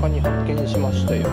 すに発見しましたよ。